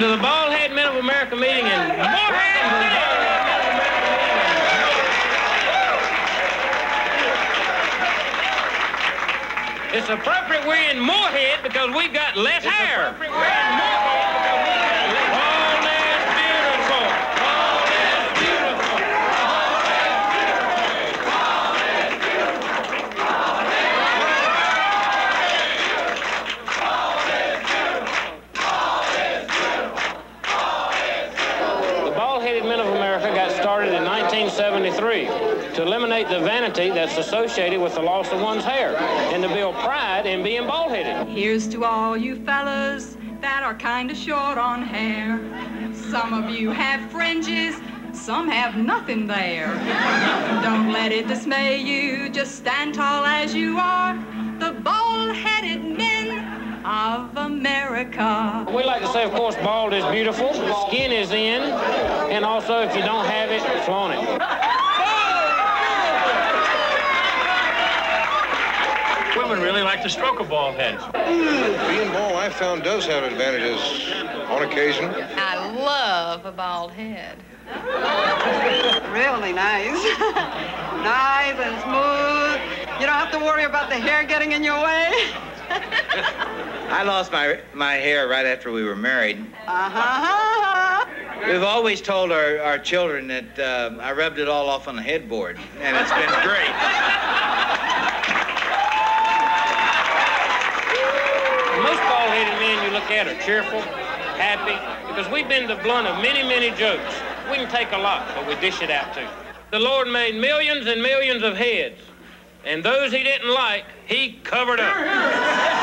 to the Baldhead Men of America meeting in Morehead. It's appropriate we're in Morehead because we've got less hair. All that's beautiful. All that's beautiful. The Bald-Headed Men of America got started in 1973 to eliminate the vanity that's associated with the loss of one's hair and to build pride in being bald-headed. Here's to all you fellas that are kinda short on hair. Some of you have fringes, some have nothing there. Don't let it dismay you, just stand tall as you are. America. We like to say, of course, bald is beautiful, skin is in, and also if you don't have it, flaunt it. Women really like to stroke a bald head. Being bald, I found does have advantages on occasion. I love a bald head. Really nice. nice and smooth. You don't have to worry about the hair getting in your way. I lost my my hair right after we were married. Uh-huh. We've always told our, our children that uh, I rubbed it all off on the headboard, and it's been great. Most bald-headed men you look at are cheerful, happy, because we've been the blunt of many, many jokes. We can take a lot, but we dish it out too. The Lord made millions and millions of heads, and those he didn't like, he covered up.